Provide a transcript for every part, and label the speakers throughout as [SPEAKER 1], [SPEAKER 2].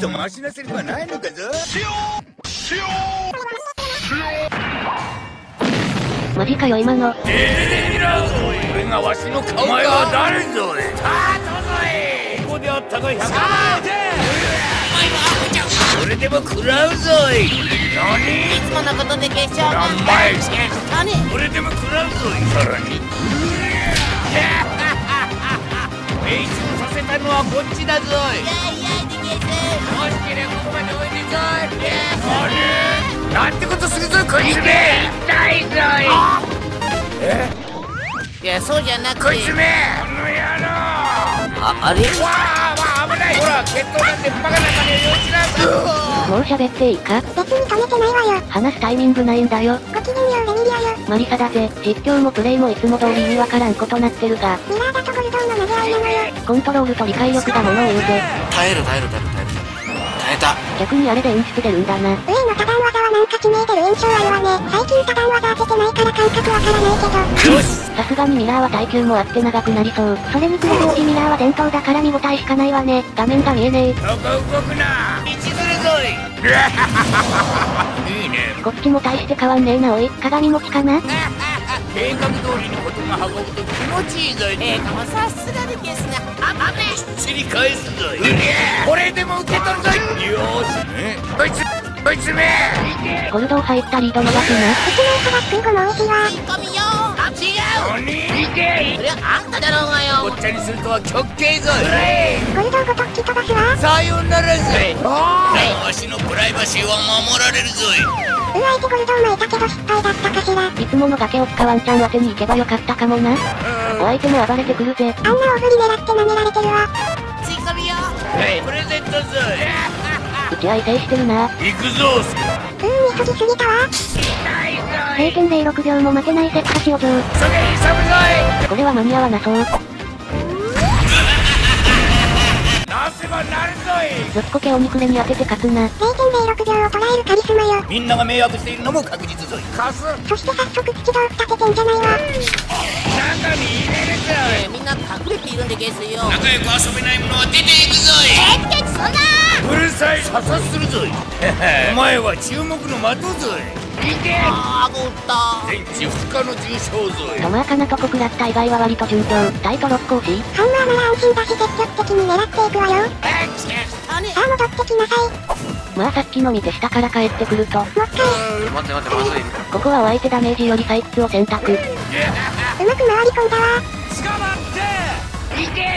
[SPEAKER 1] とマシなセリフはないのかぞ。
[SPEAKER 2] マジかよ今の
[SPEAKER 1] ええー、ら俺がわしの顔お前は誰ぞいタートぞいここであったか100万それでも食らう。ぞい何
[SPEAKER 3] いつものことで決勝が
[SPEAKER 1] 何枚
[SPEAKER 3] 何
[SPEAKER 1] それでも食らう。ぞいさらに命たのはこっちだぞい。
[SPEAKER 3] いやいや
[SPEAKER 1] もしここまでおいでぞいあれなんてことするぞこいつめ。痛いぞい。え？
[SPEAKER 3] いやそうじゃなくて。
[SPEAKER 1] こいつめ。この野郎
[SPEAKER 3] ああれ？
[SPEAKER 1] わあわないほら決闘なんてバカな金を用意しなさい。
[SPEAKER 2] もう喋っていいか？
[SPEAKER 4] 別に止めてないわよ。
[SPEAKER 2] 話すタイミングないんだよ。
[SPEAKER 4] ごきげんよ。うレミリアよ。
[SPEAKER 2] マリサだぜ。実況もプレイもいつも通り意味わからんことなってるが。
[SPEAKER 4] ミラーダとゴルドーの投げ合いなのよ。
[SPEAKER 2] コントロールと理解力がものを言うぜ
[SPEAKER 5] 耐える耐える耐える耐える。耐えた
[SPEAKER 2] 逆にあれで演出出るんだな。
[SPEAKER 4] 上の多段技はなんか決めてる印象あるわね。最近多段技当ててないから感覚わからないけど。
[SPEAKER 2] さすがにミラーは耐久もあって長くなりそう。それに比べてミラーは伝統だから見応えしかないわね。画面が見えねえ。
[SPEAKER 1] どこ動くな。道ずるぞい。いいね。
[SPEAKER 2] こっちも大して変わんねえなおい。鏡持ちかな
[SPEAKER 1] 計画通りにことが運ぶと気持ちいいぞい
[SPEAKER 3] ええかも。さすがでゲスなあ雨
[SPEAKER 1] きっちり返すぞいこれでも受け取るぞ。いよーしねこいつこいつめ。
[SPEAKER 2] ゴルドー入ったリード伸ばすな
[SPEAKER 4] うちの餌がスピンゴも美味しいわ。
[SPEAKER 3] 引っ込みよ。あ違う
[SPEAKER 1] 何いけ
[SPEAKER 3] それはあんただろうがよ。
[SPEAKER 1] ごっちゃにするとは極刑ぞ。い
[SPEAKER 4] ゴルドーごと吹き飛ばす。わ。
[SPEAKER 1] さよならぞ。い。わしのプライバシーは守られるぞいう
[SPEAKER 4] わいてゴルドーもいたけど失敗だったかしら。
[SPEAKER 2] いつもの崖を使わんちゃん当てに行けばよかったかもなお相手も暴れてくるぜ
[SPEAKER 4] あんな大振り狙って舐められてるわ。
[SPEAKER 3] 吸い込みよ
[SPEAKER 1] プレゼントぞ
[SPEAKER 2] 打ち合い制してるな
[SPEAKER 1] 行くぞ
[SPEAKER 4] うーん急ぎすぎたわ。
[SPEAKER 2] 0.06秒も負けないせっかちお嬢
[SPEAKER 1] それ急ぐぞ
[SPEAKER 2] これは間に合わなそうずっこけお肉れに当てて勝つな。
[SPEAKER 4] 0.06秒を捉えるカリスマよ。
[SPEAKER 1] みんなが迷惑しているのも確実ぞいカス
[SPEAKER 4] そして早速土豆腐立ててんじゃないわ。
[SPEAKER 1] 中に入れるぞ
[SPEAKER 3] えーみんな隠れているんでゲスよ。
[SPEAKER 1] 仲良く遊べない者は出ていくぞい。
[SPEAKER 3] えっそんな。
[SPEAKER 1] うるさい射殺するぞい。お前は注目の的ぞい。いけ
[SPEAKER 3] あー顎打った。
[SPEAKER 1] 全治2日の重傷ぞい。
[SPEAKER 2] ロマーカなとこ食らった以外は割と順調。タイト6講師
[SPEAKER 4] ハンマーなら安心だし積極的に狙っていくわよ。きなさい。
[SPEAKER 2] まあさっきの見て下から帰ってくると
[SPEAKER 4] もう一回。
[SPEAKER 5] 待って待ってまずい
[SPEAKER 2] ここはお相手ダメージよりサイッツを選択
[SPEAKER 4] うまく回り込んだわ。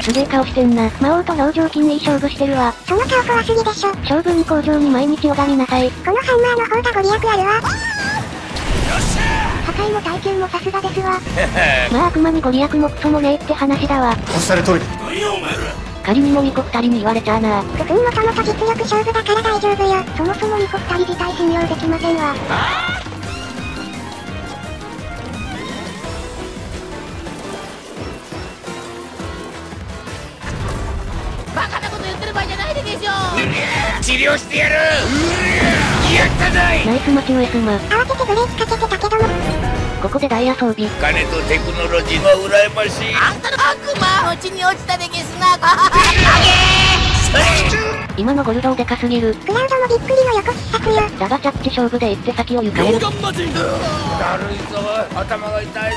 [SPEAKER 2] すげえ顔してんな魔王と老上金いい勝負してるわ
[SPEAKER 4] その顔怖すぎでしょ。
[SPEAKER 2] 勝負に工場に毎日拝みなさい
[SPEAKER 4] このハンマーの方がご利益あるわ。
[SPEAKER 2] 破壊も耐久もさすがですわまあ悪魔にご利益もクソもねえって話だわ
[SPEAKER 5] 押されとる
[SPEAKER 2] 仮にも巫女二人に言われちゃあな。
[SPEAKER 4] くくんもともと実力勝負だから大丈夫よ。
[SPEAKER 2] そもそも巫女二人自体信用できませんわ。
[SPEAKER 3] バカなこと言ってる場合じゃないでゲスよ
[SPEAKER 1] 治療してやる。やったぞい
[SPEAKER 2] ナイスマチュエスマ。
[SPEAKER 4] 慌ててブレーキかけてたけども。
[SPEAKER 2] ここでダイヤ装備
[SPEAKER 1] 金とテクノロジーは羨ましい。
[SPEAKER 3] あんたの悪魔落ちに落ちたでゲスな。あ
[SPEAKER 2] 今のゴルドーでかすぎる。
[SPEAKER 4] クラウドもびっくりの横必殺よ。
[SPEAKER 2] だがチャッチ勝負で行って先を行かれる
[SPEAKER 1] だるいぞ頭が痛い。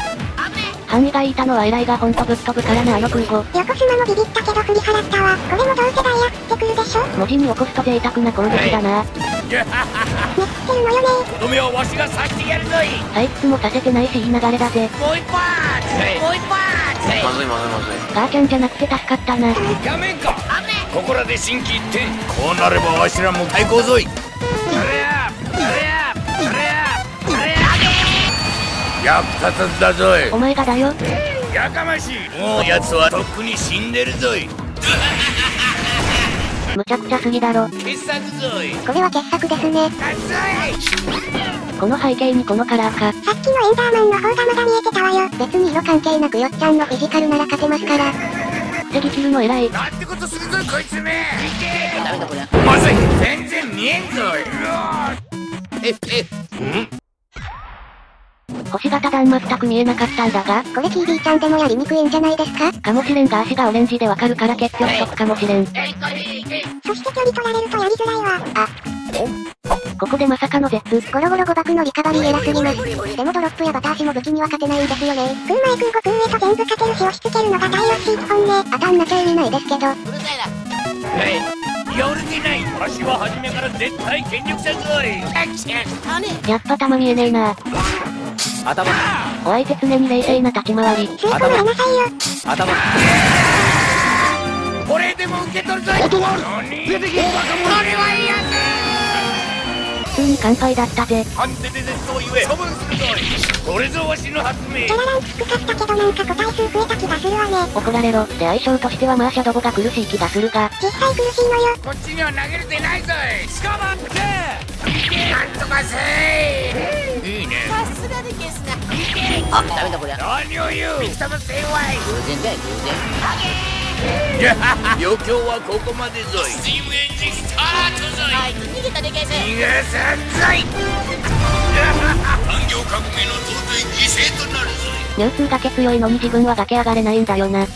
[SPEAKER 2] 範囲がいたのは偉いがほんとぶっ飛ぶからなあの空語
[SPEAKER 4] 横島もビビったけど振り払ったわ。これもどうせダイヤ降ってくるでしょ。
[SPEAKER 2] 文字に起こすと贅沢な攻撃だな。
[SPEAKER 4] ねってるのよね。
[SPEAKER 1] とどめはわしが刺してやるぞい。
[SPEAKER 2] サイッツもさせてないしいい流れだぜ。
[SPEAKER 1] もう一発！もう一発！
[SPEAKER 5] まずいまずいまずい。
[SPEAKER 2] ガーちゃんじゃなくて助かったな。
[SPEAKER 1] やめんか。ここらで心機一転こうなればわしらも対抗ぞい。それやそれやそれやそれや役立たずだぞい。
[SPEAKER 2] お前がだよ。
[SPEAKER 1] やかましい。もう奴はとっくに死んでるぞい
[SPEAKER 2] むちゃくちゃすぎだろ。
[SPEAKER 1] 傑作ぞい
[SPEAKER 4] これは傑作ですね。
[SPEAKER 2] この背景にこのカラーか
[SPEAKER 4] さっきのエンダーマンの方がまだ見えてたわよ。別に色関係なくよっちゃんのフィジカルなら勝てますから。
[SPEAKER 2] 防ぎ切るの偉い
[SPEAKER 1] なんてことするぞいこいつめ。
[SPEAKER 3] ダメだこりゃ
[SPEAKER 1] まずい。全然見えんぞい。
[SPEAKER 3] ええ
[SPEAKER 2] 星型弾全く見えなかったんだが、
[SPEAKER 4] これ TV ちゃんでもやりにくいんじゃないですか？
[SPEAKER 2] かもしれんが足がオレンジでわかるから結局得かもしれん。
[SPEAKER 4] そして距離取られるとやりづらいわ。あ、
[SPEAKER 2] ここでまさかの絶。
[SPEAKER 4] ゴロゴロ誤爆のリカバリー偉すぎます。でもドロップやバタ足も武器には勝てないんですよね。空前空後空へと全部勝てるし押し付けるのが第一本音。当たんなちゃ意味ないですけど。
[SPEAKER 3] うるさいな
[SPEAKER 1] はいやる気ないわしは初めから絶対権力者ぞい
[SPEAKER 2] やっぱ弾見えねえな。
[SPEAKER 5] 頭。
[SPEAKER 2] お相手常に冷静な立ち回り。
[SPEAKER 4] スーパーやなさいよ。
[SPEAKER 5] 頭。
[SPEAKER 1] これでも受け取るぞい。断る。出てけバカ者。それはいや
[SPEAKER 2] 普通に乾杯だったぜ。
[SPEAKER 1] 判定で絶を言え処分するぞい。これぞわしの発明。
[SPEAKER 4] キャララン低かったけどなんか個体数増えた気がするわね。
[SPEAKER 2] 怒られろ。で相性としてはマーシャドボが苦しい気がするが、
[SPEAKER 4] 実際苦しいのよ。
[SPEAKER 1] こっちには投げるでないぞい。捕まって。なんとかせい。いいね。
[SPEAKER 3] さすがでゲスなあダメだこりゃ
[SPEAKER 1] 何を言う。ビクタムセイワイ
[SPEAKER 3] 偶然かい偶然。
[SPEAKER 1] 余興はここまでぞい。スチームエンジンスタートぞ
[SPEAKER 3] あいでゲス
[SPEAKER 1] 逃がさんぞい産業革命の尊い犠牲となるぞ
[SPEAKER 2] ミュウツー崖強いのに自分は崖上がれないんだよな。
[SPEAKER 4] もう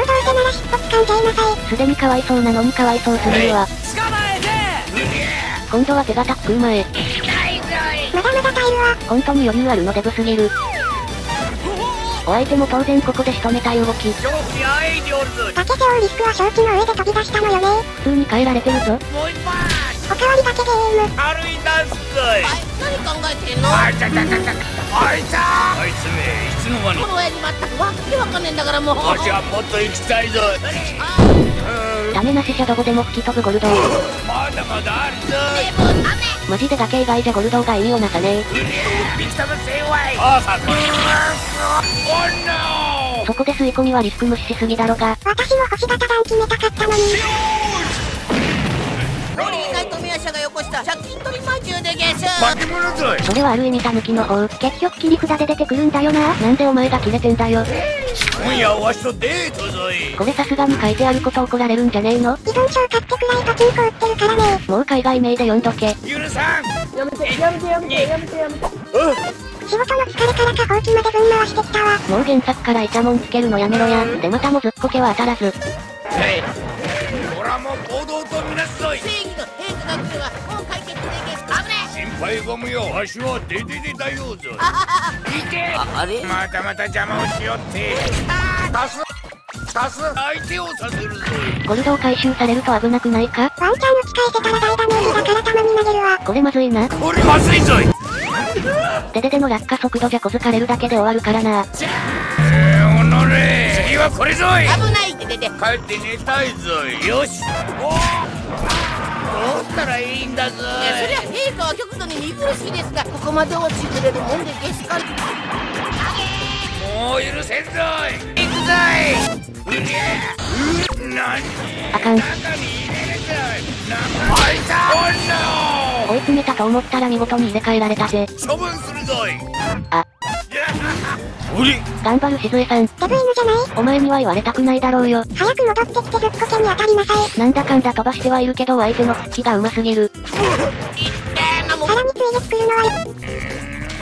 [SPEAKER 4] どうせなら尻尾掴んじゃいなさい。
[SPEAKER 2] すでにかわいそうなのにかわいそうすぎるわ捕まえて。今度は手堅く食う前。
[SPEAKER 4] まだまだ耐えるわ。
[SPEAKER 2] 本当に余裕あるのデブすぎる。お相手も当然ここで仕留めたい動き。
[SPEAKER 1] い狂気あえいでおるぞい
[SPEAKER 4] 竹瀬をリスクは承知の上で飛び出したのよね。
[SPEAKER 2] 普通に変えられてるぞ。
[SPEAKER 4] おかわりだけでエーム。
[SPEAKER 1] 軽いダンスぞい
[SPEAKER 3] 何考えてんの？
[SPEAKER 1] あいたたたたあいたあいつめいつの間に
[SPEAKER 3] この親父全くわけわかんねえんだからもう
[SPEAKER 1] わしはもっと行きたいぞ
[SPEAKER 3] あ
[SPEAKER 2] 種なしシャドボでも吹き飛ぶゴルドー。
[SPEAKER 1] まだまだあるぞ
[SPEAKER 3] でもダメ
[SPEAKER 2] マジで崖以外じゃゴルドーが意味をなさね
[SPEAKER 1] ビクタムセイワイあさこお
[SPEAKER 2] え。そこで吸い込みはリスク無視しすぎだろが。
[SPEAKER 4] 私も星型弾決めたかったのに。
[SPEAKER 3] 俺以外と宮下がよこした借金取りま中でゲス
[SPEAKER 2] それはある意味タヌキの方。結局切り札で出てくるんだよな。なんでお前が切れてんだよ。
[SPEAKER 1] 今夜はわしとデートぞい
[SPEAKER 2] これさすがに書いてあること怒られるんじゃねえの？
[SPEAKER 4] 依存症買ってくらいパチンコ売ってるからね。
[SPEAKER 2] もう海外名で読んどけ。
[SPEAKER 1] 許さん
[SPEAKER 4] 仕事の疲れからか放置まで分回してきたわ。
[SPEAKER 2] もう原作からイチャモンつけるのやめろや。でまたもずっこけは当たらず。
[SPEAKER 1] はいもう行動とみなすぞい。
[SPEAKER 3] 正義の変化が来るわもう解決でゲス危ね
[SPEAKER 1] 心配ご無用。わしはデデデだよぞ。いけ
[SPEAKER 3] ああれ？
[SPEAKER 1] またまた邪魔をしよって。足す足す相手をさせるぞ。い
[SPEAKER 2] ゴルドを回収されると危なくないか？
[SPEAKER 4] ワンチャン打ち返せたら大ダメージだからたまに投げるわ。
[SPEAKER 2] これまずいな。
[SPEAKER 1] これまずいぞ。い
[SPEAKER 2] デデデの落下速度じゃ小づかれるだけで終わるからな。
[SPEAKER 1] えー、おのれ次はこれぞい。
[SPEAKER 3] 危ないって出て
[SPEAKER 1] 帰って寝たいぞいよし。おどうしたらいいんだぞ
[SPEAKER 3] い。やそりゃ陛下は極度に見苦しいですがここまで落ちくれるもんでか
[SPEAKER 1] もう許せんぞい。行くぞい。うりゃう何
[SPEAKER 2] あかん。
[SPEAKER 1] 中に入れるぞい。いたお
[SPEAKER 2] 追い詰めたと思ったら見事に入れ替えられたぜ。
[SPEAKER 1] の処分するぞい
[SPEAKER 2] あ、頑張るしずえさん。
[SPEAKER 4] デブ犬じゃない？
[SPEAKER 2] お前には言われたくないだろうよ。
[SPEAKER 4] 早く戻ってきてずっこけに当たりなさい。
[SPEAKER 2] なんだかんだ飛ばしてはいるけど相手の復帰が上手すぎる。
[SPEAKER 4] さらについで作るのは、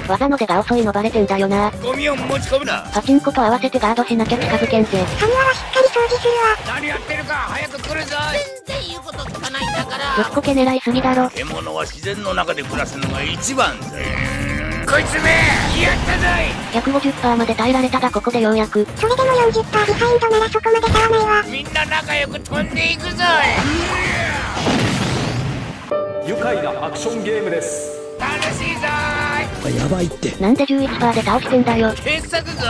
[SPEAKER 2] 技の出が遅いのバレてんだよな。
[SPEAKER 1] ゴミを持ち込むな
[SPEAKER 2] パチンコと合わせてガードしなきゃ近づけんぜ。
[SPEAKER 4] 神話はしっかり掃除するわ。
[SPEAKER 1] 何やってるか早く来るぞ
[SPEAKER 3] 言うこと聞かないんだから
[SPEAKER 2] ずっこけ狙いすぎだろ。
[SPEAKER 1] 獣は自然の中で暮らすのが一番ぞこいつめやったぞい
[SPEAKER 2] 150%まで耐えられたがここでようやく。
[SPEAKER 4] それでも40%ビハインドならそこまで差はないわ。
[SPEAKER 1] みんな仲良く飛んでいくぞ
[SPEAKER 6] 愉快なアクションゲームです
[SPEAKER 1] い楽しいぞ
[SPEAKER 2] なんで11%で倒してんだよ。
[SPEAKER 1] い傑作ぞい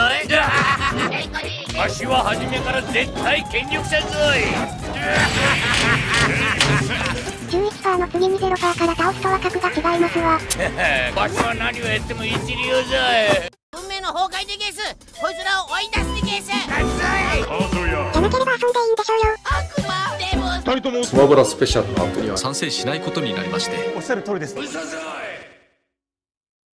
[SPEAKER 1] わしは初めから絶対権力者ぞい
[SPEAKER 4] 11%の次に0%から倒すとは格が違いますわ。
[SPEAKER 1] わしは何をやっても一流ぞい。
[SPEAKER 3] 運命の崩壊でゲス。こいつらを追い出すでゲス。
[SPEAKER 4] じゃなければ遊んでいいんでしょうよ。
[SPEAKER 3] 悪魔デブ
[SPEAKER 7] スマブラスペシャルのアプリは
[SPEAKER 8] 賛成しないことになりまして。
[SPEAKER 1] 嘘ぞい